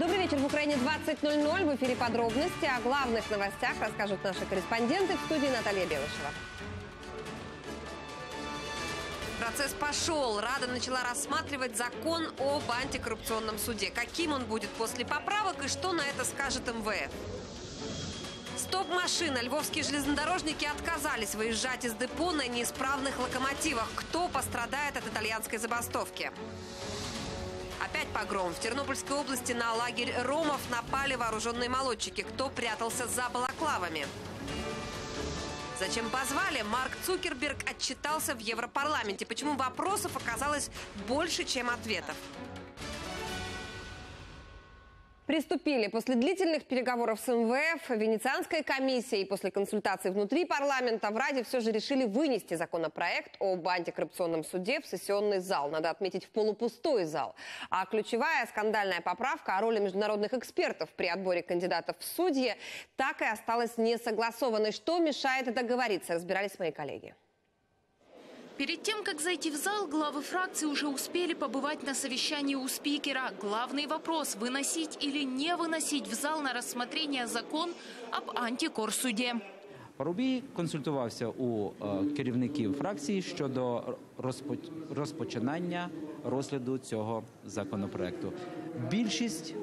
Добрый вечер. В Украине 20.00. В эфире подробности. О главных новостях расскажут наши корреспонденты в студии Наталья Белышева. Процесс пошел. Рада начала рассматривать закон об антикоррупционном суде. Каким он будет после поправок и что на это скажет МВФ? Стоп-машина. Львовские железнодорожники отказались выезжать из депо на неисправных локомотивах. Кто пострадает от итальянской забастовки? Опять погром. В Тернопольской области на лагерь ромов напали вооруженные молодчики. Кто прятался за балаклавами? Зачем позвали? Марк Цукерберг отчитался в Европарламенте. Почему вопросов оказалось больше, чем ответов? Приступили. После длительных переговоров с МВФ, Венецианской комиссией и после консультаций внутри парламента в Раде все же решили вынести законопроект об антикоррупционном суде в сессионный зал. Надо отметить, в полупустой зал. А ключевая скандальная поправка о роли международных экспертов при отборе кандидатов в судьи так и осталась несогласованной. Что мешает договориться, разбирались мои коллеги. Перед тем, как зайти в зал, главы фракции уже успели побывать на совещании у спикера. Главный вопрос – выносить или не выносить в зал на рассмотрение закон об антикорсуде. Парубій консультувався у е, керівників фракції щодо розпоч- розпочинання розгляду цього законопроекту. Більшість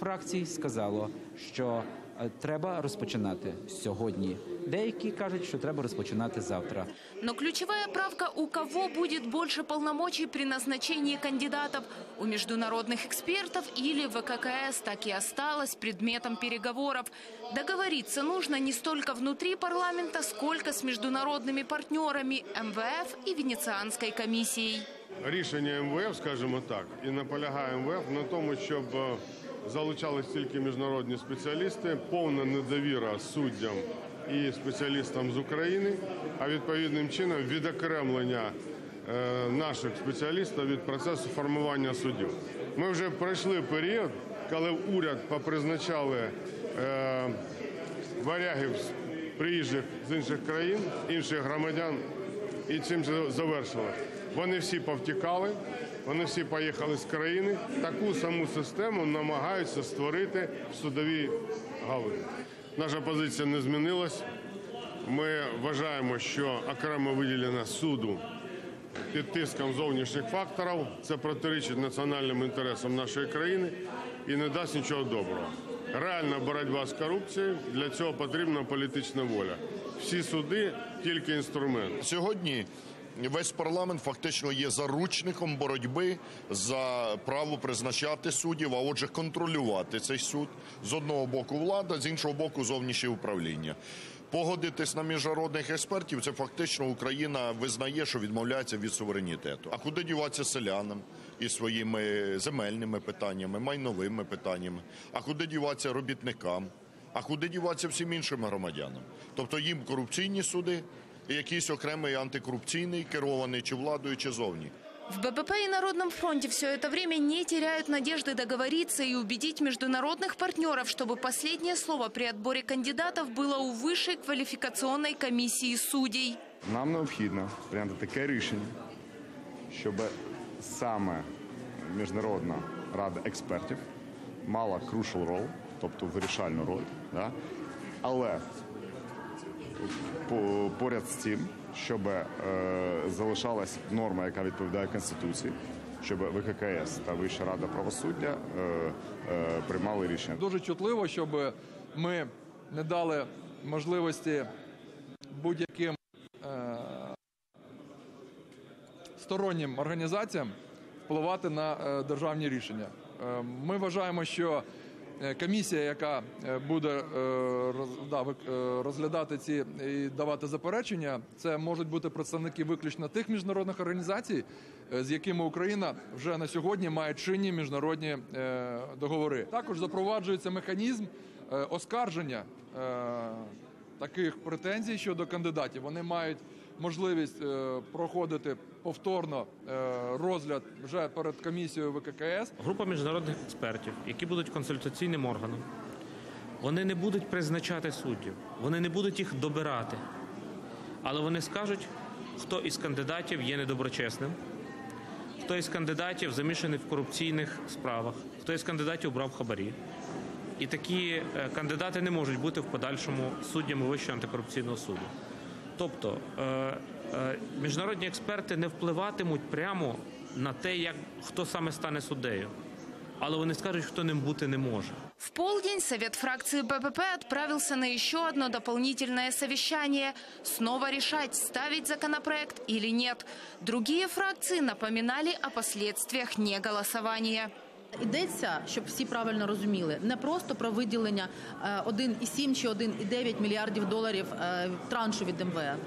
фракцій сказало, що е, треба розпочинати сьогодні. Деякі кажуть, що треба розпочинати завтра. Но ключевая правка – у кого будет больше полномочий при назначении кандидатов? У международных экспертов или ВККС так и осталось предметом переговоров. Договориться нужно не столько внутри парламента, сколько с международными партнерами МВФ и Венецианской комиссией. рішення МВФ, скажімо так, і наполягає МВФ на тому, щоб е, залучались тільки міжнародні спеціалісти, повна недовіра суддям І спеціалістам з України, а відповідним чином відокремлення е, наших спеціалістів від процесу формування суддів. Ми вже пройшли період, коли уряд попризначали е, варягів приїжджих з інших країн, інших громадян, і цим це завершилось. Вони всі повтікали, вони всі поїхали з країни. Таку саму систему намагаються створити в судовій галузі. Наша позиція не змінилась. Ми вважаємо, що окремо виділення суду під тиском зовнішніх факторів це протирічить національним інтересам нашої країни і не дасть нічого доброго. Реальна боротьба з корупцією для цього потрібна політична воля. Всі суди тільки інструмент. Сьогодні весь парламент фактично є заручником боротьби за право призначати суддів, а отже, контролювати цей суд з одного боку влада, з іншого боку, зовнішнє управління. Погодитись на міжнародних експертів, це фактично Україна визнає, що відмовляється від суверенітету. А куди діватися селянам із своїми земельними питаннями, майновими питаннями? А куди діватися робітникам? А куди діватися всім іншим громадянам? Тобто їм корупційні суди, і якийсь окремий антикорупційний, керований чи владою, чи зовні. В БПП и Народном фронте все это время не теряют надежды договориться и убедить международных партнеров, чтобы последнее слово при отборе кандидатов было у высшей квалификационной комиссии судей. Нам необхідно прийняти таке рішення, щоб саме Міжнародна рада експертів мала crucial role, тобто вирішальну роль. Да? Але по- поряд з цим, щоб е, залишалась норма, яка відповідає Конституції, щоб ВККС та Вища рада правосуддя е, е, приймали рішення. Дуже чутливо, щоб ми не дали можливості будь-яким стороннім організаціям впливати на державні рішення. Ми вважаємо, що комісія, яка е, буде е, е, розглядати ці і давати заперечення, це можуть бути представники виключно тих міжнародних організацій, е, з якими Україна вже на сьогодні має чинні міжнародні е, договори. Також запроваджується механізм е, оскарження е, таких претензій щодо кандидатів. Вони мають можливість е, проходити повторно е, розгляд вже перед комісією ВККС. Група міжнародних експертів, які будуть консультаційним органом, вони не будуть призначати суддів, вони не будуть їх добирати. Але вони скажуть, хто із кандидатів є недоброчесним, хто із кандидатів замішаний в корупційних справах, хто із кандидатів брав хабарі. І такі е, кандидати не можуть бути в подальшому суддями Вищого антикорупційного суду. Тобто е, е, міжнародні експерти не впливатимуть прямо на те, як хто саме стане суддею, але вони скажуть, хто ним бути не може. В полдень Совет фракции БПП отправился на еще одно дополнительное совещание. Снова решать, ставить законопроект или нет. Другие фракции напоминали о последствиях неголосования. Йдеться, щоб всі правильно розуміли, не просто про виділення е, 1,7 чи 1,9 мільярдів доларів е, траншу від МВФ.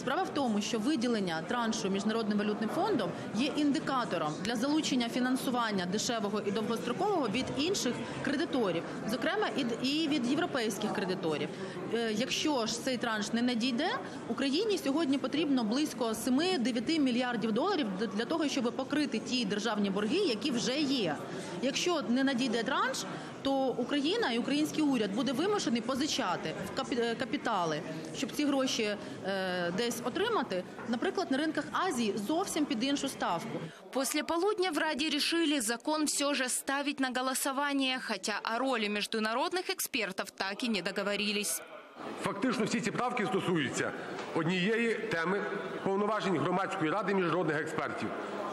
Справа в тому, що виділення траншу міжнародним валютним фондом є індикатором для залучення фінансування дешевого і довгострокового від інших кредиторів, зокрема і- від європейських кредиторів. Е, Якщо ж цей транш не надійде, Україні сьогодні потрібно близько 7-9 мільярдів доларів для того, щоб покрити ті державні борги, які вже є. Якщо не надійде транш, то Україна і український уряд буде вимушений позичати в капі- е, капітали, щоб ці гроші е, десь отримати, наприклад, на ринках Азії зовсім під іншу ставку. После полудня в Раде решили закон все же ставить на голосование, хотя о роли международных экспертов так и не договорились. Фактично всі ці правки стосуються однієї теми повноважень громадської ради міжнародних експертів.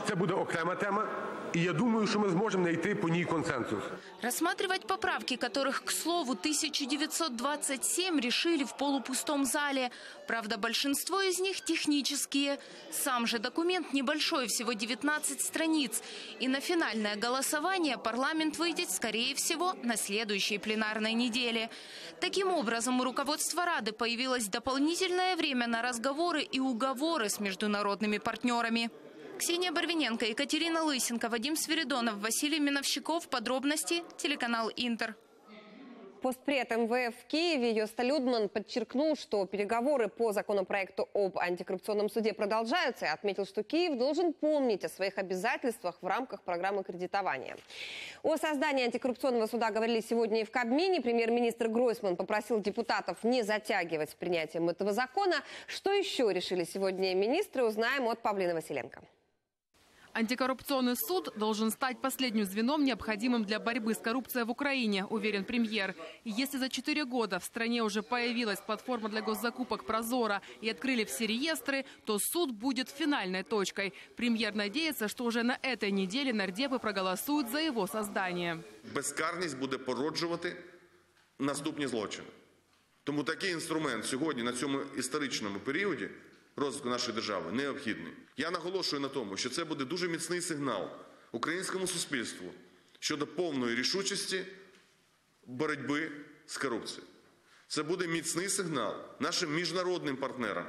Це буде окрема тема, і я думаю, що ми зможемо знайти по ній консенсус. Рассматривать поправки, которых, к слову, 1927 решили в полупустом зале. Правда, большинство из них технические. Сам же документ небольшой, всего 19 страниц. И на финальное голосование парламент выйдет, скорее всего, на следующей пленарной неделе. Таким образом, у руководства Рады появилось дополнительное время на разговоры и уговоры с международными партнерами. Ксения Барвиненко, Екатерина Лысенко, Вадим Свиридонов, Василий Миновщиков. Подробности телеканал Интер. Постпред МВФ в Киеве Йоста Людман подчеркнул, что переговоры по законопроекту об антикоррупционном суде продолжаются и отметил, что Киев должен помнить о своих обязательствах в рамках программы кредитования. О создании антикоррупционного суда говорили сегодня и в Кабмине. Премьер-министр Гройсман попросил депутатов не затягивать с принятием этого закона. Что еще решили сегодня министры, узнаем от Павлины Василенко. Антикоррупционный суд должен стать последним звеном, необходимым для борьбы с коррупцией в Украине, уверен премьер. И если за четыре года в стране уже появилась платформа для госзакупок «Прозора» и открыли все реестры, то суд будет финальной точкой. Премьер надеется, что уже на этой неделе нардепы проголосуют за его создание. безкарність буде породжувати наступні злочини. Тому такий інструмент сьогодні на цьому історичному періоді розвитку нашої держави необхідний. Я наголошую на тому, що це буде дуже міцний сигнал українському суспільству щодо повної рішучості боротьби з корупцією. Це буде міцний сигнал нашим міжнародним партнерам,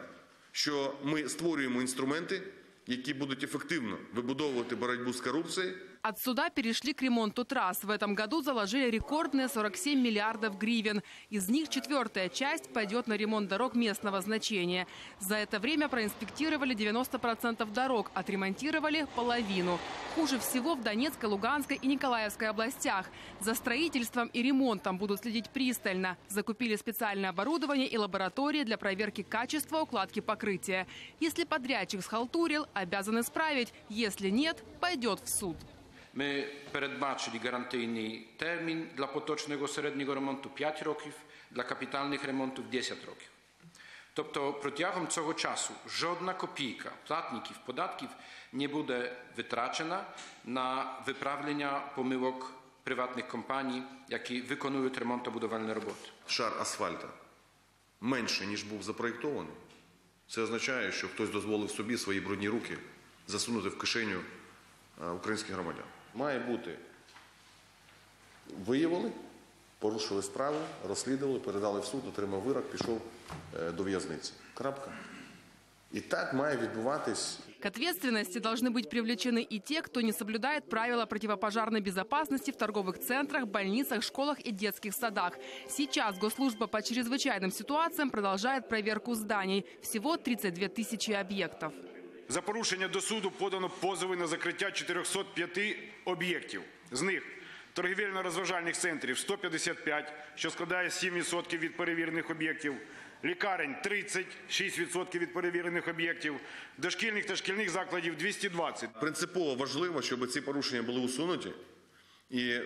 що ми створюємо інструменти, які будуть ефективно вибудовувати боротьбу з корупцією От суда перешли к ремонту трасс. В этом году заложили рекордные 47 миллиардов гривен. Из них четвертая часть пойдет на ремонт дорог местного значения. За это время проинспектировали 90% дорог, отремонтировали половину. Хуже всего в Донецкой, Луганской и Николаевской областях. За строительством и ремонтом будут следить пристально. Закупили специальное оборудование и лаборатории для проверки качества укладки покрытия. Если подрядчик схалтурил, обязан исправить. Если нет, пойдет в суд. Ми передбачили гарантійний термін для поточного середнього ремонту 5 років, для капітальних ремонтів 10 років. Тобто протягом цього часу жодна копійка платників податків не буде витрачена на виправлення помилок приватних компаній, які виконують ремонтно-будівельні роботи. шар асфальта менше, ніж був запроєктований, це означає, що хтось дозволив собі свої брудні руки засунути в кишеню е, українських громадян. Має бути виявили, порушили справу, розслідували, передали в суд, отримав вирок, пішов е, до в'язниці. Крапка. І так має відбуватись К ответственности должны быть привлечены и те, кто не соблюдает правила противопожарной безопасности в торговых центрах, больницах, школах и детских садах. Сейчас Госслужба по чрезвычайным ситуациям продолжает проверку зданий. Всего 32 тысячи объектов. За порушення до суду подано позови на закриття 405 об'єктів. З них торгівельно-розважальних центрів 155, що складає 7% від перевірених об'єктів, лікарень 36% від перевірених об'єктів, дошкільних та шкільних закладів 220. Принципово важливо, щоб ці порушення були усунуті і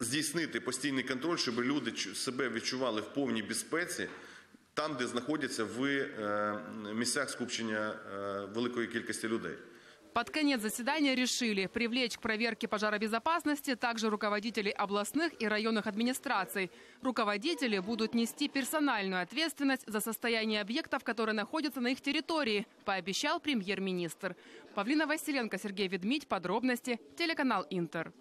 здійснити постійний контроль, щоб люди себе відчували в повній безпеці там, де знаходяться в е, місцях скупчення е, великої кількості людей. Под конец заседания решили привлечь к проверке пожаробезопасности также руководителей областных и районных администраций. Руководители будут нести персональную ответственность за состояние объектов, которые находятся на их территории, пообещал премьер-министр. Павлина Василенко, Сергей Ведмидь. Подробности. Телеканал «Интер».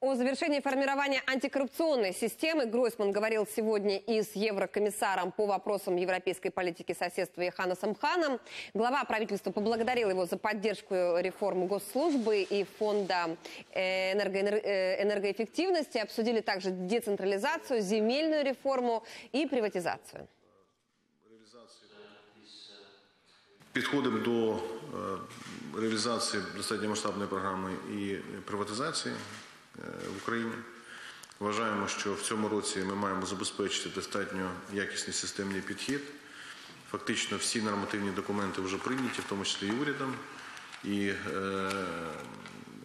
О завершении формирования антикоррупционной системы Гройсман говорил сегодня и с еврокомиссаром по вопросам европейской политики соседства Йоханнесом Ханом. Глава правительства поблагодарил его за поддержку реформы госслужбы и фонда э, энерго- э, энергоэффективности. Обсудили также децентрализацию, земельную реформу и приватизацию. Підходимо до е, реалізації достатньо масштабної програми і приватизації е, В Україні. Вважаємо, що в цьому році ми маємо забезпечити достатньо якісний системний підхід. Фактично всі нормативні документи вже прийняті, в тому числі і урядом. І е,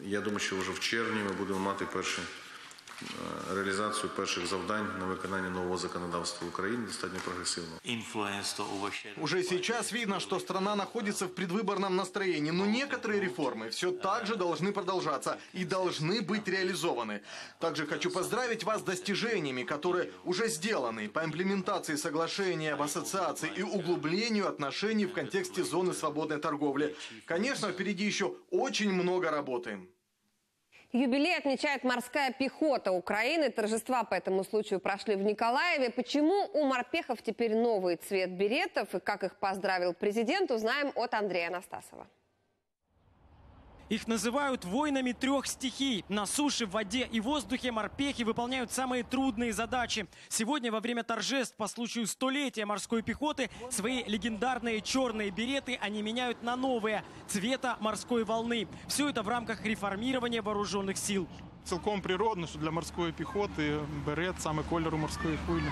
я думаю, що вже в червні ми будемо мати перші е, реалізацію перших завдань на виконання нового законодавства України достатньо прогресивного. Уже сейчас видно, что страна находится в предвыборном настроении, но некоторые реформы все так же должны продолжаться и должны быть реализованы. Также хочу поздравить вас с достижениями, которые уже сделаны по имплементации соглашения об ассоциации и углублению отношений в контексте зоны свободной торговли. Конечно, впереди еще очень много работы. Юбилей отмечает морская пехота Украины. Торжества по этому случаю прошли в Николаеве. Почему у морпехов теперь новый цвет беретов и как их поздравил президент, узнаем от Андрея Анастасова. Их называют воинами трех стихий. На суше, в воде и воздухе морпехи выполняют самые трудные задачи. Сегодня во время торжеств по случаю столетия морской пехоты свои легендарные черные береты они меняют на новые цвета морской волны. Все это в рамках реформирования вооруженных сил. Цілком природно, що для морської піхоти берет саме кольору морської хвилі.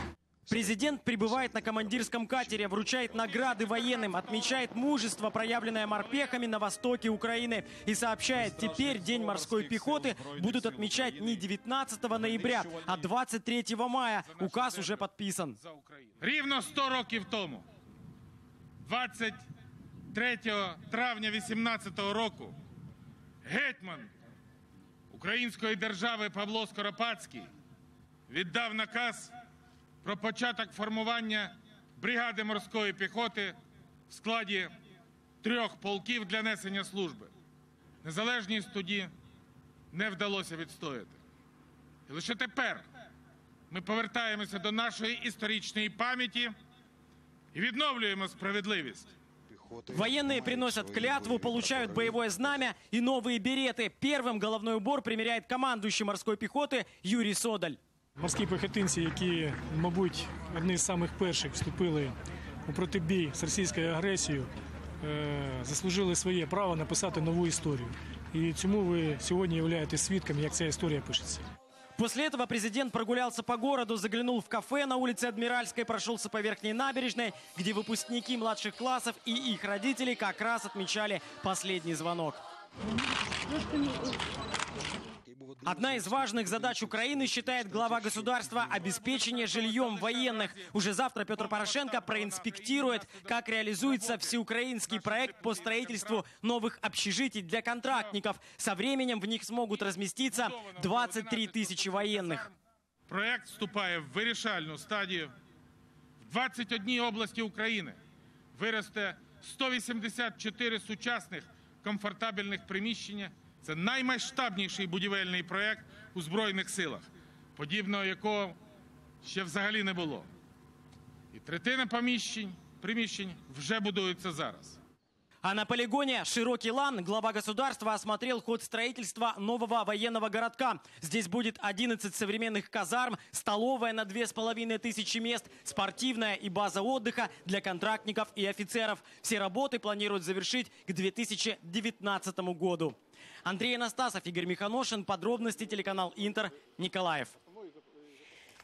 Президент прибывает на командирском катере, вручает награды военным, отмечает мужество, проявленное морпехами на востоке Украины и сообщает, теперь День морской пехоты будут отмечать не 19 ноября, а 23 мая. Указ уже подписан. Рівно 100 років тому, 23 травня 18 року, гетьман Української держави Павло Скоропадський віддав наказ про початок формування бригади морської піхоти в складі трьох полків для несення служби. Незалежність тоді не вдалося відстояти. І лише тепер ми повертаємося до нашої історичної пам'яті і відновлюємо справедливість. Военные приносят клятву, получают боевое знамя и новые береты. Первым головной убор примеряет командующий морской пехоты Юрий Содаль. Морські пехотинці, які, мабуть, одні з самих перших вступили у протибій з російською агресією, е, заслужили своє право написати нову історію. І цьому ви сьогодні являєтесь свідками, як ця історія пишеться. После этого президент прогулялся по городу, заглянул в кафе на улице Адмиральской, прошелся по верхней набережной, где выпускники младших классов и их родители как раз отмечали последний звонок. Одна из важных задач Украины, считает глава государства, обеспечение жильем военных. Уже завтра Петр Порошенко проинспектирует, как реализуется всеукраинский проект по строительству новых общежитий для контрактников. Со временем в них смогут разместиться 23 тысячи военных. Проект вступає в вирішальну стадію. В 21 області України виросте 184 сучасних комфортабельних приміщення. Це наймасштабніший будівельний проект у Збройних силах, подібного якого ще взагалі не було. І третина поміщень, приміщень вже будується зараз. А на полигоне «Широкий лан» глава государства осмотрел ход строительства нового военного городка. Здесь будет 11 современных казарм, столовая на 2500 мест, спортивная и база отдыха для контрактников и офицеров. Все работы планируют завершить к 2019 году. Андрей Анастасов, Игорь Миханошин. Подробности телеканал «Интер», Николаев.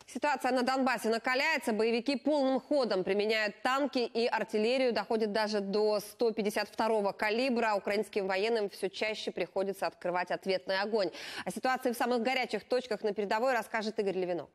Ситуация на Донбассе накаляется. Боевики полным ходом применяют танки и артиллерию. Доходит даже до 152-го калибра. Украинским военным все чаще приходится открывать ответный огонь. О ситуации в самых горячих точках на передовой расскажет Игорь Левинок.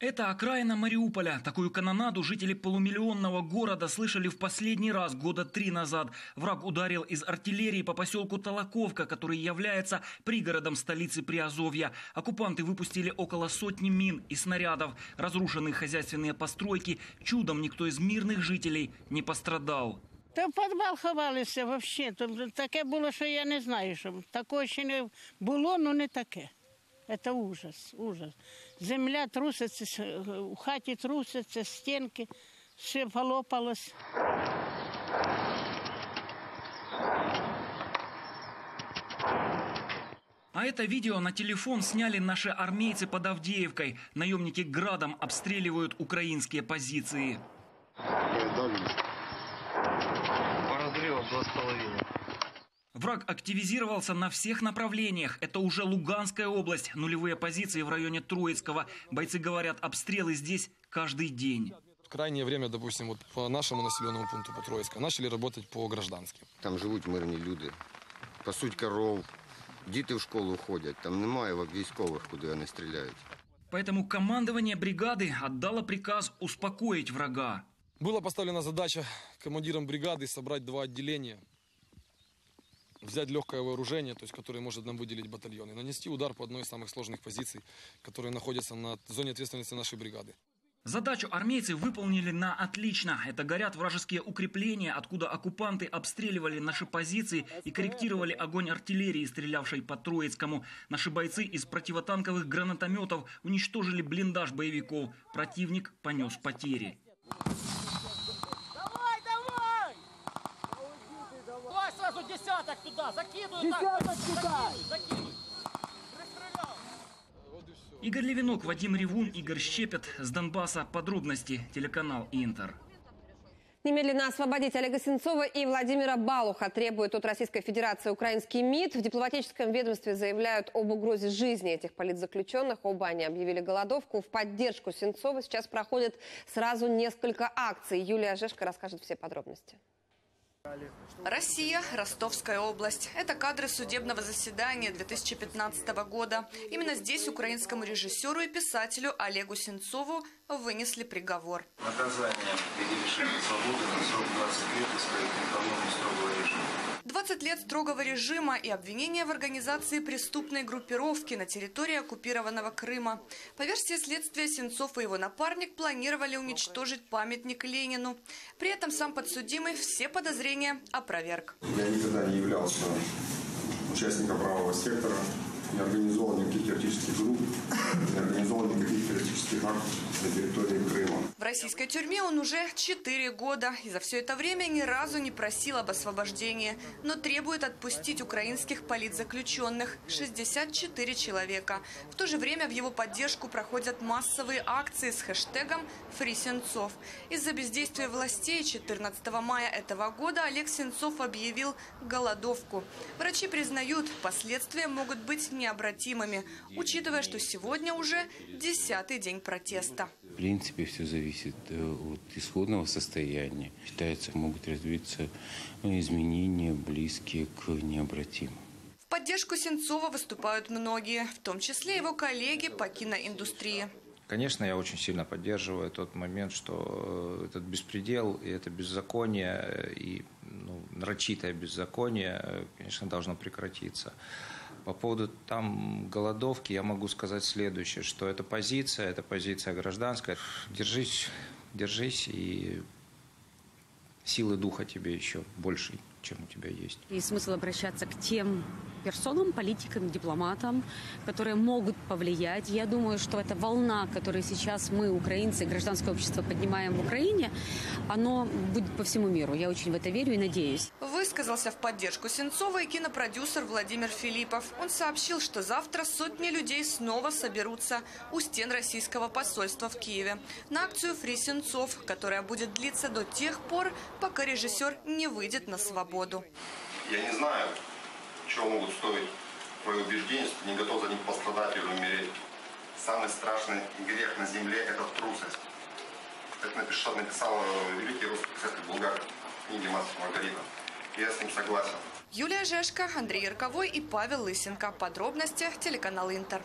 Это окраина Мариуполя. Такую канонаду жители полумиллионного города слышали в последний раз года три назад. Враг ударил из артиллерии по поселку Толоковка, который является пригородом столицы Приазовья. Оккупанты выпустили около сотни мин и снарядов. Разрушенные хозяйственные постройки. Чудом никто из мирных жителей не пострадал. Та в підвал ховалися взагалі. Тобто таке було, що я не знаю, що такого ще не було, але не таке. Це ужас, ужас. Земля труситься, у хаті труситься, стінки, все полопалось. А это видео на телефон сняли наши армейцы под Авдеевкой. Наемники градом обстреливают украинские позиции. По разрывам два с половиной. Враг активизировался на всех направлениях. Это уже Луганская область, нулевые позиции в районе Троицкого. Бойцы говорят, обстрелы здесь каждый день. В крайнее время, допустим, вот по нашему населенному пункту, по Троицка, начали работать по гражданским. Там живуть мирні люди, пасуть коров, діти в школу ходять. Там немає військових, куди вони стріляють. Поэтому командование бригады отдало приказ успокоить врага. Была поставлена задача командирам бригады собрать два отделения, взять легкое вооружение, то есть, которое может нам выделить батальон, и нанести удар по одной из самых сложных позиций, которые находятся на зоне ответственности нашей бригады. Задачу армейцы выполнили на отлично. Это горят вражеские укрепления, откуда оккупанты обстреливали наши позиции и корректировали огонь артиллерии, стрелявшей по Троицкому. Наши бойцы из противотанковых гранатометов уничтожили блиндаж боевиков. Противник понес потери. Давай, давай! Давай сразу десяток туда, закидывай Десяток! Закидывай! Игорь Левинок, Вадим Ревун, Игорь Щепет. С Донбасса. Подробности. Телеканал Интер. Немедленно освободить Олега Сенцова и Владимира Балуха требует от Российской Федерации украинский МИД. В дипломатическом ведомстве заявляют об угрозе жизни этих политзаключенных. Оба они объявили голодовку. В поддержку Сенцова сейчас проходят сразу несколько акций. Юлия Жешко расскажет все подробности. Россия, Ростовская область. Это кадры судебного заседания 2015 года. Именно здесь украинскому режиссеру и писателю Олегу Сенцову вынесли приговор. Наказание лишения свободы на срок 20 лет исправительной колонии строгого режима. 20 лет строгого режима и обвинения в организации преступной группировки на территории оккупированного Крыма. По версии следствия, Сенцов и его напарник планировали уничтожить памятник Ленину. При этом сам подсудимый все подозрения опроверг. Я никогда не являлся участником правого сектора, не организовал никаких террористических групп, не организовал никаких террористических актов на территории Крыма. В российской тюрьме он уже 4 года и за все это время ни разу не просил об освобождении, но требует отпустить украинских политзаключенных – 64 человека. В то же время в его поддержку проходят массовые акции с хэштегом «Фри Сенцов». Из-за бездействия властей 14 мая этого года Олег Сенцов объявил голодовку. Врачи признают, последствия могут быть необратимыми, учитывая, что сегодня уже десятый день протеста. В принципе, все зависит э, от исходного состояния. Считается, могут развиться э, изменения, близкие к необратимым. В поддержку Сенцова выступают многие, в том числе его коллеги по киноиндустрии. Конечно, я очень сильно поддерживаю тот момент, что э, этот беспредел и это беззаконие, и ну, нарочитое беззаконие, конечно, должно прекратиться. По поводу там голодовки я могу сказать следующее, что эта позиция, это позиция гражданская. Держись, держись, и силы духа тебе еще больше, чем у тебя есть. И смысл обращаться к тем персонам, политикам, дипломатам, которые могут повлиять. Я думаю, что эта волна, которую сейчас мы, украинцы, гражданское общество поднимаем в Украине, оно будет по всему миру. Я очень в это верю и надеюсь. Высказался в поддержку Сенцова и кинопродюсер Владимир Филиппов. Он сообщил, что завтра сотни людей снова соберутся у стен российского посольства в Киеве на акцию «Фри Сенцов», которая будет длиться до тех пор, пока режиссер не выйдет на свободу. Я не знаю, чего могут стоить твои убеждения, что ты не готов за них пострадать или умереть. Самый страшный грех на земле – это трусость. Это написал, написал великий русский писатель Булгаков в книге «Мастер Маргарита». Я с ним согласен. Юлия Жешка, Андрей Ярковой и Павел Лысенко. Подробности телеканал Интер.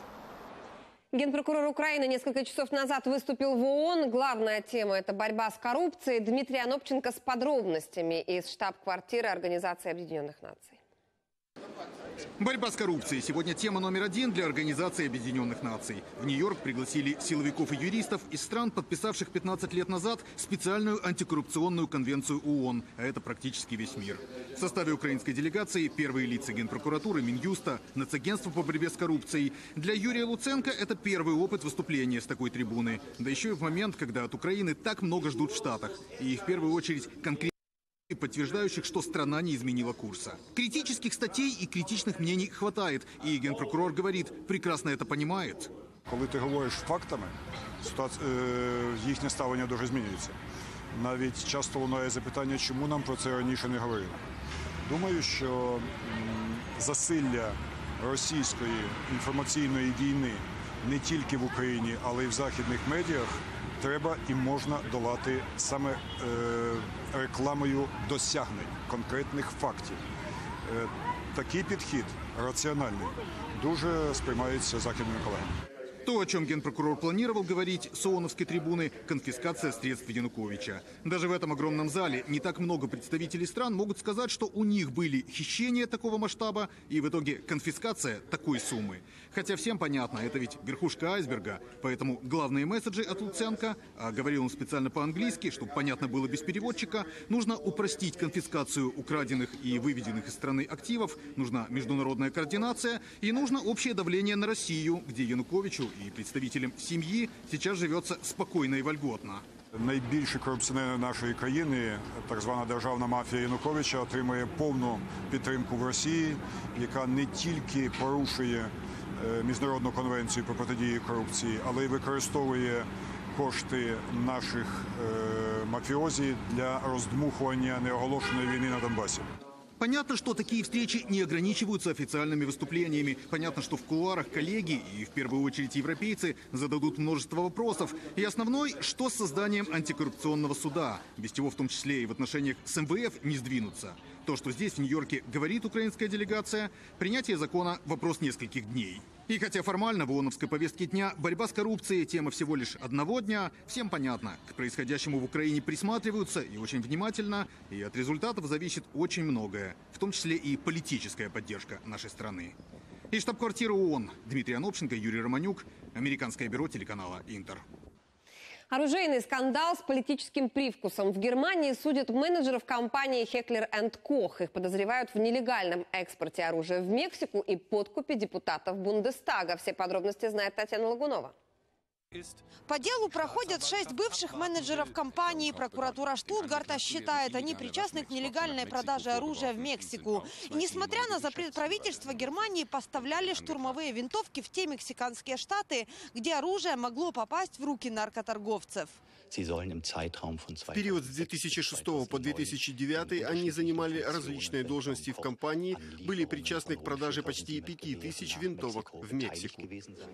Генпрокурор Украины несколько часов назад выступил в ООН. Главная тема – это борьба с коррупцией. Дмитрий Анопченко с подробностями из штаб-квартиры Организации Объединенных Наций. Борьба с коррупцией сегодня тема номер один для Организации Объединенных Наций. В Нью-Йорк пригласили силовиков и юристов из стран, подписавших 15 лет назад специальную антикоррупционную конвенцию ООН, а это практически весь мир. В составе украинской делегации первые лица Генпрокуратуры, Минюста, Нацагентства по борьбе с коррупцией. Для Юрия Луценко это первый опыт выступления с такой трибуны. Да еще и в момент, когда от Украины так много ждут в Штатах. И в первую очередь конкретно подтверждающих, что страна не изменила курса. Критических статей и критичных мнений хватает, и генпрокурор говорит, прекрасно это понимает. Коли ти говориш фактами, ситуація, їхнє ставлення дуже змінюється. Навіть часто лунає запитання, чому нам про це раніше не говорили. Думаю, що засилля російської інформаційної війни не тільки в Україні, але й в західних медіях треба і можна долати саме е, рекламою досягнень конкретних фактів. Е, такий підхід раціональний дуже сприймається західними колегами. То, о чем генпрокурор планировал говорить с ООНовской трибуны – конфискация средств Януковича. Даже в этом огромном зале не так много представителей стран могут сказать, что у них были хищения такого масштаба и в итоге конфискация такой суммы. Хотя всем понятно, это ведь верхушка айсберга, поэтому главные месседжи от Луценко, а говорил он специально по-английски, чтобы понятно было без переводчика, нужно упростить конфискацию украденных и выведенных из страны активов, нужна международная координация и нужно общее давление на Россию, где Януковичу и представителям сім'ї сейчас живется спокійно і вольготно. Найбільші корупціонери нашої країни, так звана державна мафія Януковича, отримує повну підтримку в Росії, яка не тільки порушує міжнародну конвенцію про протидію корупції, але й використовує кошти наших мафіозі для роздмухування неоголошеної війни на Донбасі. Понятно, что такие встречи не ограничиваются официальными выступлениями. Понятно, что в кулуарах коллеги и в первую очередь европейцы зададут множество вопросов. И основной, что с созданием антикоррупционного суда. Без чего в том числе и в отношениях с МВФ не сдвинуться. То, что здесь, в Нью-Йорке, говорит украинская делегация, принятие закона – вопрос нескольких дней. И хотя формально в ООНовской повестке дня борьба с коррупцией – тема всего лишь одного дня, всем понятно, к происходящему в Украине присматриваются и очень внимательно, и от результатов зависит очень многое, в том числе и политическая поддержка нашей страны. Из штаб-квартиры ООН Дмитрий Анопченко, Юрий Романюк, Американское бюро телеканала «Интер». Оружейный скандал с политическим привкусом. В Германии судят менеджеров компании Heckler Koch. Их подозревают в нелегальном экспорте оружия в Мексику и подкупе депутатов Бундестага. Все подробности знает Татьяна Лагунова. По делу проходят шесть бывших менеджеров компании. Прокуратура Штутгарта считает, они причастны к нелегальной продаже оружия в Мексику. И несмотря на запрет правительства Германии, поставляли штурмовые винтовки в те мексиканские штаты, где оружие могло попасть в руки наркоторговцев. В период с 2006 по 2009 они занимали различные должности в компании, были причастны к продаже почти 5000 винтовок в Мексику.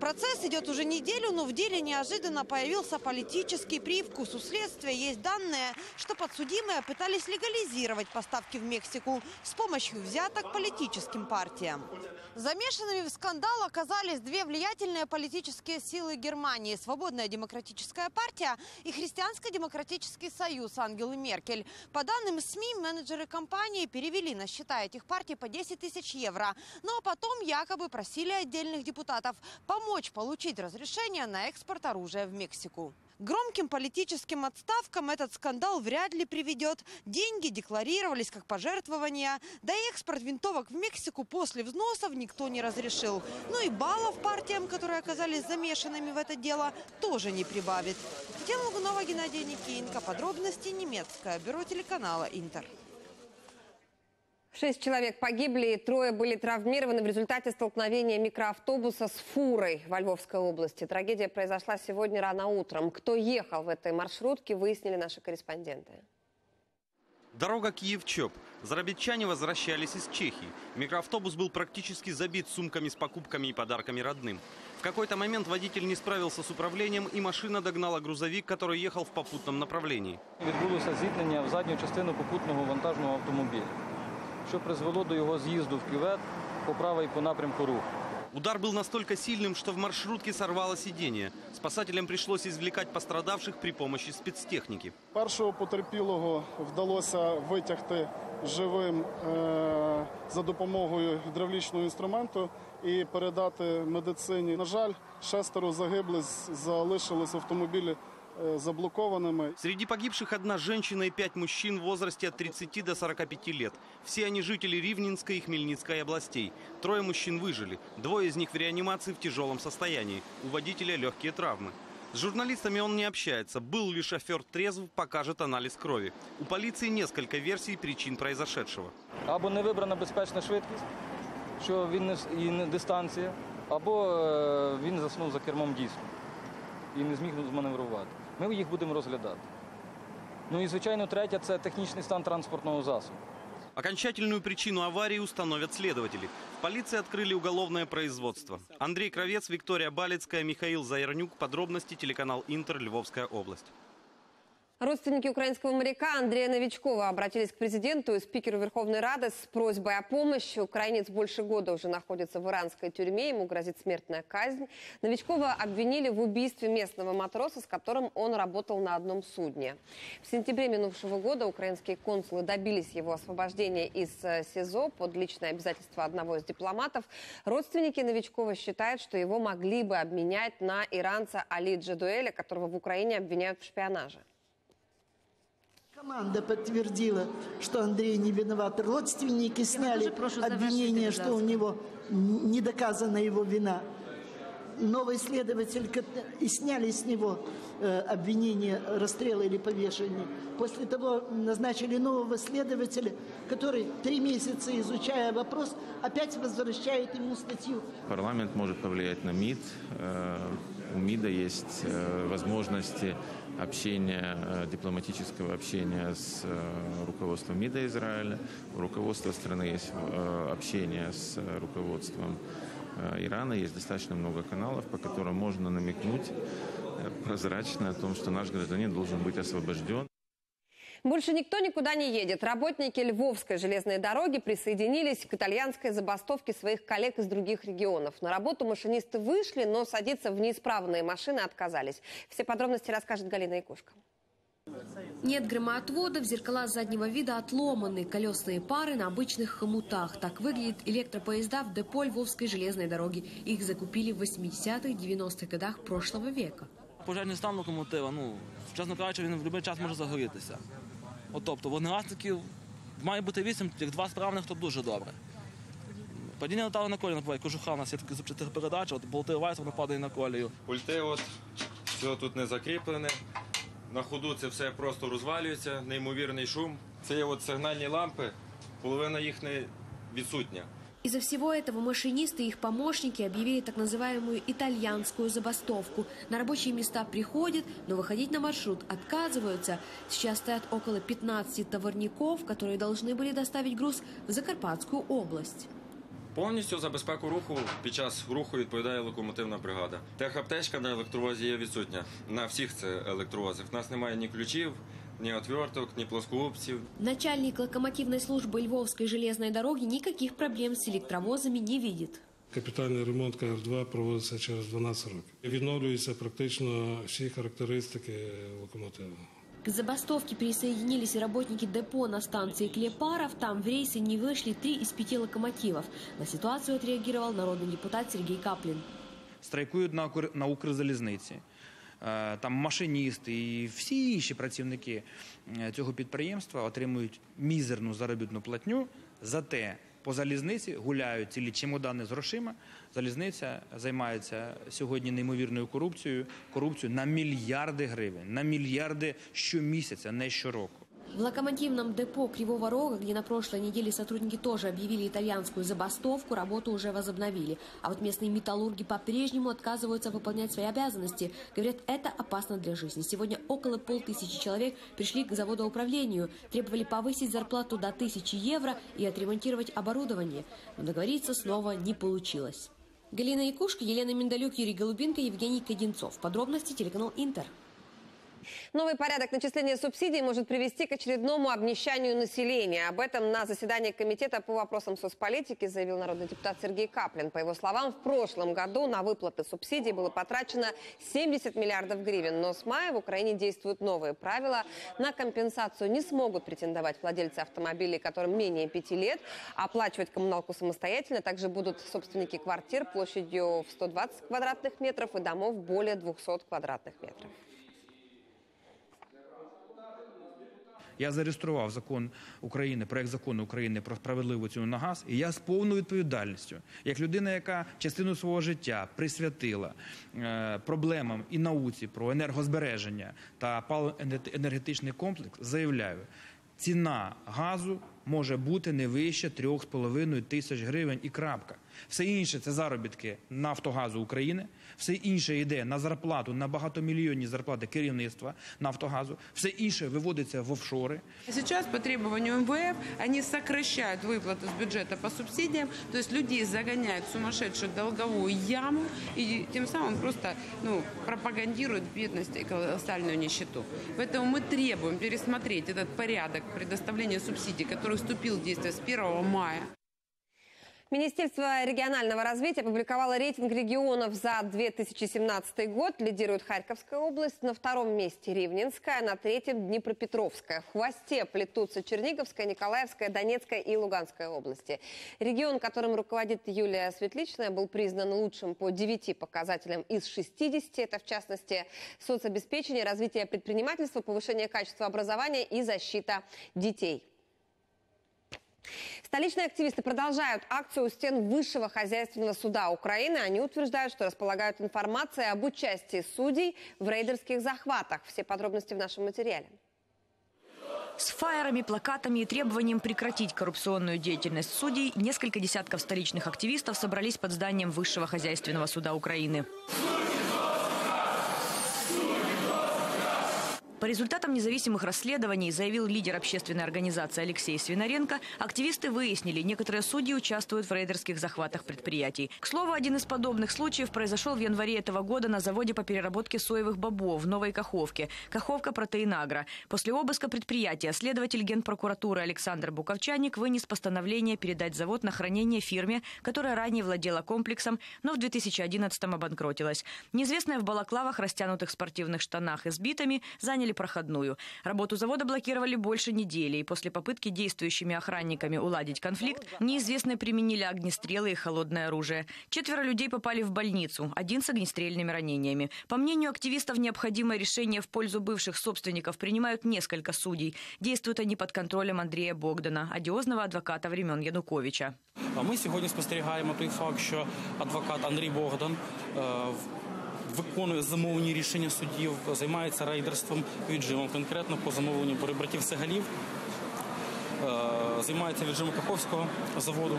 Процесс идет уже неделю, но в деле неожиданно появился политический привкус. У следствия есть данные, что подсудимые пытались легализировать поставки в Мексику с помощью взяток политическим партиям. Замешанными в скандал оказались две влиятельные политические силы Германии – Свободная демократическая партия и Христианско-демократический союз Ангелы Меркель. По данным СМИ, менеджеры компании перевели на счета этих партий по 10 тысяч евро. Ну а потом якобы просили отдельных депутатов помочь получить разрешение на экспорт оружия в Мексику. Громким политическим отставкам этот скандал вряд ли приведет. Деньги декларировались как пожертвования. Да и экспорт винтовок в Мексику после взносов никто не разрешил. Ну и баллов партиям, которые оказались замешанными в это дело, тоже не прибавит. Татьяна Лугунова, Геннадий Никеенко. Подробности немецкое бюро телеканала «Интер». Шесть человек погибли, трое были травмированы в результате столкновения микроавтобуса с фурой во Львовской области. Трагедия произошла сегодня рано утром. Кто ехал в этой маршрутке, выяснили наши корреспонденты. Дорога Киев-Чоп. Заработчане возвращались из Чехии. Микроавтобус был практически забит сумками с покупками и подарками родным. В какой-то момент водитель не справился с управлением, и машина догнала грузовик, который ехал в попутном направлении. Відбулося зіткнення в задню частину попутного вантажного автомобіля, Що призвело до його з'їзду в кювет по правій по напрямку руху. Удар был настолько сильным, что в маршрутке сорвало сиденье. Спасателям пришлось извлекать пострадавших при помощи спецтехники. Першого потерпілого вдалося витягти живим е, за допомогою гідравлічного інструменту і передати медицині. На жаль, шестеро загиблих залишились в автомобілі е, заблокованими. Среди погибших одна женщина и пять мужчин в возрасте от 30 до 45 лет. Все они жители Ривнинской и Хмельницкой областей. Трое мужчин выжили. Двое из них в реанимации в тяжелом состоянии. У водителя легкие травмы. С журналистами он не общается. Был ли шофер трезв, покажет анализ крови. У полиции несколько версий причин произошедшего. Або не вибрана безпечна швидкість, що він не, вс- і не дистанція, або е, він заснув за кермом дійсно і не зміг зманеврувати. Ми їх будемо розглядати. Ну і звичайно, третє це технічний стан транспортного засобу. Окончательную причину аварии установят следователи. В полиции открыли уголовное производство. Андрей Кровец, Виктория Балецкая, Михаил Заярнюк. Подробности телеканал Интер, Львовская область. Родственники украинского моряка Андрея Новичкова обратились к президенту и спикеру Верховной Рады с просьбой о помощи. Украинец больше года уже находится в иранской тюрьме, ему грозит смертная казнь. Новичкова обвинили в убийстве местного матроса, с которым он работал на одном судне. В сентябре минувшего года украинские консулы добились его освобождения из э, СИЗО под личное обязательство одного из дипломатов. Родственники Новичкова считают, что его могли бы обменять на иранца Али Джадуэля, которого в Украине обвиняют в шпионаже. Команда подтвердила, что Андрей не виноват. Родственники сняли обвинение, что у него не доказана его вина. Новый следователь и сняли с него э, обвинение расстрела или повешения. После того назначили нового следователя, который три месяца изучая вопрос, опять возвращает ему статью. Парламент может повлиять на МИД. Э, У МИДа есть э, возможности общения, э, дипломатического общения с э, руководством МИДа Израиля. У руководства страны есть э, общение с руководством Ирана. Есть достаточно много каналов, по которым можно намекнуть прозрачно о том, что наш гражданин должен быть освобожден. Больше никто никуда не едет. Работники Львовской железной дороги присоединились к итальянской забастовке своих коллег из других регионов. На работу машинисты вышли, но садиться в неисправные машины отказались. Все подробности расскажет Галина Якушка. Нет громоотводов, зеркала заднего вида отломаны, колесные пары на обычных хомутах. Так выглядят электропоезда в депо Львовской железной дороги. Их закупили в 80-х, 90-х годах прошлого века. Пожежний стан локомотива, ну, чесно кажучи, він в будь-який час може загорітися. От, тобто, вогнегасників має бути вісім, як два справних, то дуже добре. Падіння летали на колі, наприклад, кожуха, у нас є такі зубчатих передач, от болти вайс, воно падає на колію. Пульти от, все тут не закріплене. На ходу це все просто розвалюється, неймовірний шум. Це є от сигнальні лампи, половина їх не відсутня. Из-за всего этого машинисты и их помощники объявили так называемую итальянскую забастовку. На рабочие места приходят, но выходить на маршрут отказываются. Сейчас стоят около 15 товарников, которые должны были доставить груз в Закарпатскую область. Повністю за безпеку руху під час руху відповідає локомотивна бригада. Техаптечка на електровозі є відсутня. На всіх це електровозах. У нас немає ні ключів, ні отверток, ні плоскогубців. Начальник локомотивной службы Львовской железной дороги никаких проблем с электровозами не видит. Капітальний ремонт КР-2 проводиться через 12 років. Відновлюються практично всі характеристики локомотива. К забастовке присоединились и работники депо на станции Клепаров. Там в рейсы не вышли три из пяти локомотивов. На ситуацию отреагировал народный депутат Сергей Каплин. страйкують на, Укр- на Укрзалізниці. Е, Там машиністи і всі інші працівники е, цього підприємства отримують мізерну заробітну платню. Зате по залізниці гуляють цілі чемодани з грошима. Залізниця займається сьогодні неймовірною корупцією, корупцією на мільярди гривень, на мільярди щомісяця, не щороку. В локомотивном депо Кривого Рога, где на прошлой неделе сотрудники тоже объявили итальянскую забастовку, работу уже возобновили. А вот местные металлурги по-прежнему отказываются выполнять свои обязанности. Говорят, это опасно для жизни. Сегодня около полтысячи человек пришли к заводоуправлению, требовали повысить зарплату до тысячи евро и отремонтировать оборудование. Но договориться снова не получилось. Галина Якушка, Елена Миндалюк, Юрий Голубинка, Евгений Кодинцов. Подробности телеканал Интер. Новый порядок начисления субсидий может привести к очередному обнищанию населения. Об этом на заседании Комитета по вопросам соцполитики заявил народный депутат Сергей Каплин. По его словам, в прошлом году на выплаты субсидий было потрачено 70 миллиардов гривен. Но с мая в Украине действуют новые правила. На компенсацию не смогут претендовать владельцы автомобилей, которым менее пяти лет. Оплачивать коммуналку самостоятельно также будут собственники квартир площадью в 120 квадратных метров и домов более 200 квадратных метров. Я зареєстрував закон України, проект закону України про справедливу ціну на газ, і я з повною відповідальністю, як людина, яка частину свого життя присвятила е, проблемам і науці про енергозбереження та паливно-енергетичний комплекс, заявляю, ціна газу може бути не вище 3,5 тисяч гривень і крапка. Все інше це заробітки Нафтогазу України, все інше йде на зарплату, на багатомільйонні зарплати керівництва Нафтогазу, все інше виводиться в офшори. Сейчас по требованию МВФ они сокращают выплаты с бюджета по субсидиям, то есть людей загоняют в сумасшедшую долговую яму и тем самым просто ну, пропагандируют бедность и колоссальную нищету. Поэтому мы требуем пересмотреть этот порядок предоставления субсидий, который вступил в действие с 1 мая. Министерство регионального развития опубликовало рейтинг регионов за 2017 год. Лидирует Харьковская область, на втором месте Ривненская, на третьем Днепропетровская. В хвосте плетутся Черниговская, Николаевская, Донецкая и Луганская области. Регион, которым руководит Юлия Светличная, был признан лучшим по 9 показателям из 60. Это, в частности, соцобеспечение, развитие предпринимательства, повышение качества образования и защита детей. Столичные активисты продолжают акцию у стен Высшего хозяйственного суда Украины. Они утверждают, что располагают информацией об участии судей в рейдерских захватах. Все подробности в нашем материале. С фаерами, плакатами и требованием прекратить коррупционную деятельность судей несколько десятков столичных активистов собрались под зданием Высшего хозяйственного суда Украины. Результатам независимых расследований, заявил лидер общественной организации Алексей Свинаренко, активисты выяснили, некоторые судьи участвуют в рейдерских захватах предприятий. К слову, один из подобных случаев произошел в январе этого года на заводе по переработке соевых бобов в Новой Каховке, Каховка Протеинагро. После обыска предприятия следователь Генпрокуратуры Александр Буковчаник вынес постановление передать завод на хранение фирме, которая ранее владела комплексом, но в 2011-м обанкротилась. Неизвестная в балаклавах, растянутых спортивных штанах и сбитами, заняли заняли проходную. Работу завода блокировали больше недели, и после попытки действующими охранниками уладить конфликт, неизвестные применили огнестрелы и холодное оружие. Четверо людей попали в больницу, один с огнестрельными ранениями. По мнению активистов, необходимое решение в пользу бывших собственников принимают несколько судей. Действуют они под контролем Андрея Богдана, одиозного адвоката времен Януковича. А ми сьогодні спостерігаємо той факт, що адвокат Андрій Богдан виконує замовлені рішення суддів, займається рейдерством, віджимом, конкретно по замовленню братів Сегалів, займається віджимом Каховського заводу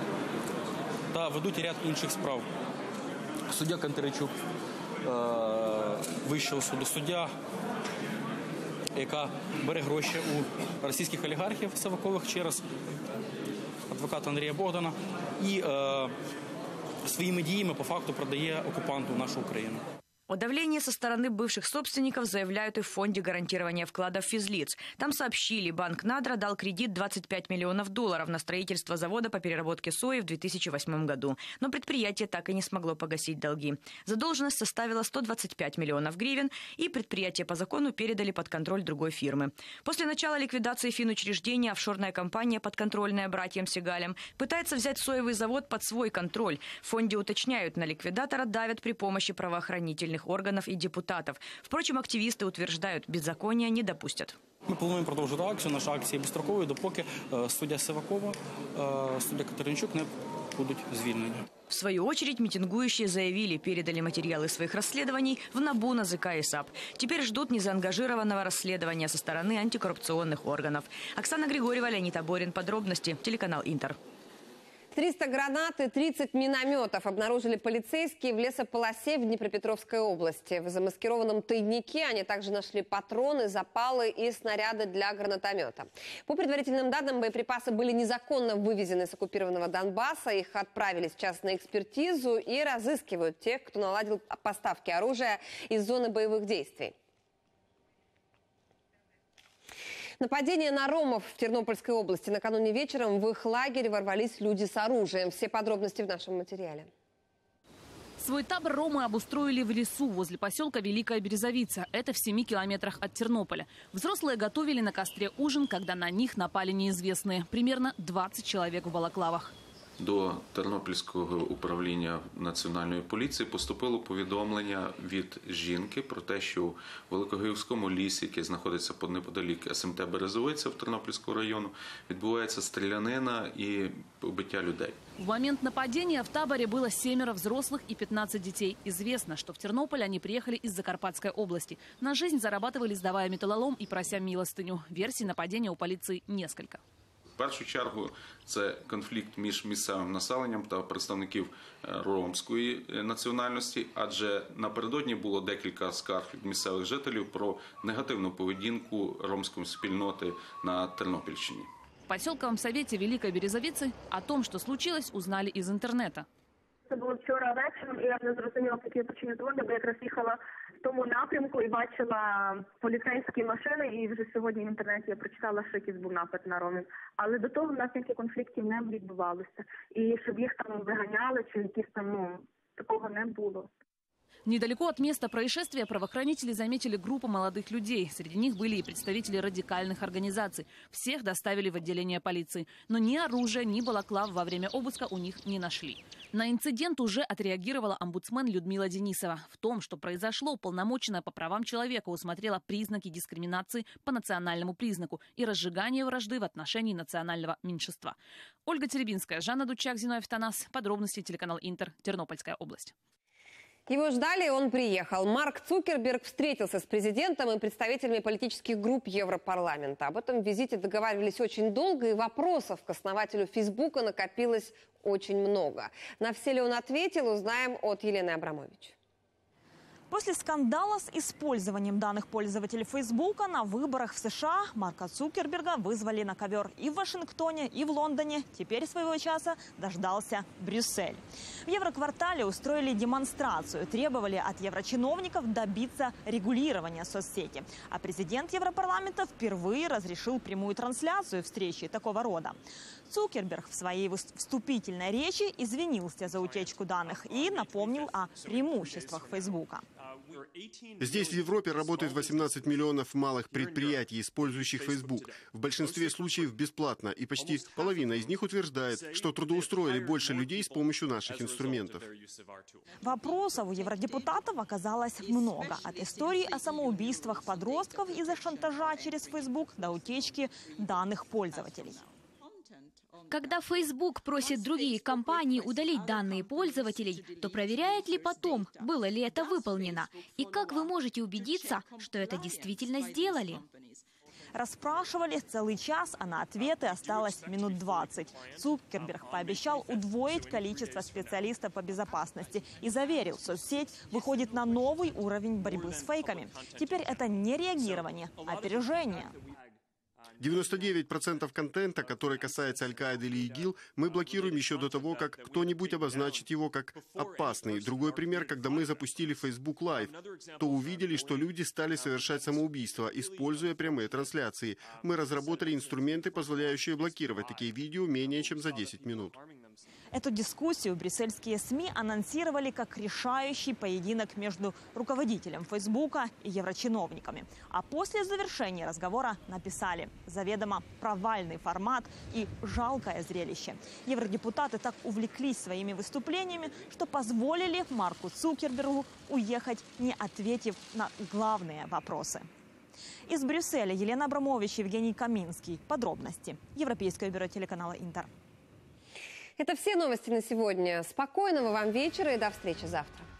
та ведуть ряд інших справ. Суддя Кантеричук Вищого суду, суддя, яка бере гроші у російських олігархів Савакових через адвоката Андрія Богдана і е, своїми діями по факту продає окупанту нашу Україну. О давлении со стороны бывших собственников заявляют и в фонде гарантирования вкладов физлиц. Там сообщили, банк Надра дал кредит 25 миллионов долларов на строительство завода по переработке сои в 2008 году. Но предприятие так и не смогло погасить долги. Задолженность составила 125 миллионов гривен, и предприятие по закону передали под контроль другой фирмы. После начала ликвидации финучреждения офшорная компания, подконтрольная братьям Сигалям, пытается взять соевый завод под свой контроль. В фонде уточняют, на ликвидатора давят при помощи правоохранительных правоохранительных органов и депутатов. Впрочем, активисты утверждают, беззакония не допустят. Ми плануємо продовжити акцію. Наша акція безстроковою, допоки суддя Сивакова, суддя Катеринчук не будуть звільнені. В свою очередь митингующие заявили, передали материалы своих расследований в НАБУ, НАЗК и САП. Теперь ждут незаангажированного расследования со стороны антикоррупционных органов. Оксана Григорьева, Леонид Аборин. Подробности. Телеканал «Интер». 300 гранат и 30 минометов обнаружили полицейские в лесополосе в Днепропетровской области. В замаскированном тайнике они также нашли патроны, запалы и снаряды для гранатомета. По предварительным данным, боеприпасы были незаконно вывезены с оккупированного Донбасса. Их отправили сейчас на экспертизу и разыскивают тех, кто наладил поставки оружия из зоны боевых действий. Нападение на ромов в Тернопольской области. Накануне вечером в их лагерь ворвались люди с оружием. Все подробности в нашем материале. Свой табор ромы обустроили в лесу возле поселка Великая Березовица. Это в 7 километрах от Тернополя. Взрослые готовили на костре ужин, когда на них напали неизвестные. Примерно 20 человек в балаклавах До Тернопільського управління національної поліції поступило повідомлення від жінки про те, що у Великогривському лісі, який знаходиться неподалік СМТ Березовиця в Тернопільського району, відбувається стрілянина і побиття людей. В момент нападения в таборе было семеро взрослых и 15 детей. Известно, что в Тернополь они приехали из Закарпатской области. На жизнь зарабатывали, сдавая металлолом и прося милостыню. Версий нападения у полиции несколько. В першу чергу це конфлікт між місцевим населенням та представників ромської національності, адже напередодні було декілька скарг від місцевих жителів про негативну поведінку ромської спільноти на Тернопільщині. В поселковом совете Великой Березовицы о том, что случилось, узнали из интернета. Це було вчора вечором, і я не зрозуміла по якій причині дзвонити, бо якраз їхала в тому напрямку і бачила поліцейські машини. І вже сьогодні в інтернеті я прочитала, що якийсь був напад на ромів. Але до того в нас ніяких конфліктів не відбувалося. І щоб їх там виганяли, чи якісь там ну такого не було. Недалеко от места происшествия правоохранители заметили группу молодых людей. Среди них были и представители радикальных организаций. Всех доставили в отделение полиции. Но ни оружия, ни балаклав во время обыска у них не нашли. На инцидент уже отреагировала омбудсмен Людмила Денисова. В том, что произошло, уполномоченная по правам человека усмотрела признаки дискриминации по национальному признаку и разжигание вражды в отношении национального меньшинства. Ольга Теребинская, Жанна Дучак, Зиновьев Танас. Подробности телеканал Интер, Тернопольская область. Его ждали, он приехал. Марк Цукерберг встретился с президентом и представителями политических групп Европарламента. Об этом визите договаривались очень долго, и вопросов к основателю Фейсбука накопилось очень много. На все ли он ответил, узнаем от Елены Абрамович. После скандала с использованием данных пользователей Фейсбука на выборах в США Марка Цукерберга вызвали на ковер и в Вашингтоне, и в Лондоне. Теперь своего часа дождался Брюссель. В Евроквартале устроили демонстрацию, требовали от еврочиновников добиться регулирования соцсети. А президент Европарламента впервые разрешил прямую трансляцию встречи такого рода. Цукерберг в своей вступительной речи извинился за утечку данных и напомнил о преимуществах Фейсбука. Здесь, в Европе, работает 18 миллионов малых предприятий, использующих Facebook. В большинстве случаев бесплатно, и почти половина из них утверждает, что трудоустроили больше людей с помощью наших инструментов. Вопросов у евродепутатов оказалось много. От истории о самоубийствах подростков из-за шантажа через Facebook до утечки данных пользователей. Когда Facebook просит другие компании удалить данные пользователей, то проверяет ли потом, было ли это выполнено? И как вы можете убедиться, что это действительно сделали? Расспрашивали целый час, а на ответы осталось минут 20. Цукерберг пообещал удвоить количество специалистов по безопасности и заверил, соцсеть выходит на новый уровень борьбы с фейками. Теперь это не реагирование, а опережение. 99% контента, который касается Аль-Каиды или ИГИЛ, мы блокируем еще до того, как кто-нибудь обозначит его как опасный. Другой пример, когда мы запустили Facebook Live, то увидели, что люди стали совершать самоубийство, используя прямые трансляции. Мы разработали инструменты, позволяющие блокировать такие видео менее чем за 10 минут. Эту дискуссию брюссельские СМИ анонсировали как решающий поединок между руководителем Фейсбука и еврочиновниками. А после завершения разговора написали заведомо провальный формат и жалкое зрелище. Евродепутаты так увлеклись своими выступлениями, что позволили Марку Цукербергу уехать, не ответив на главные вопросы. Из Брюсселя Елена Абрамович, Евгений Каминский. Подробности. Европейское бюро телеканала «Интер». Это все новости на сегодня. Спокойного вам вечера и до встречи завтра.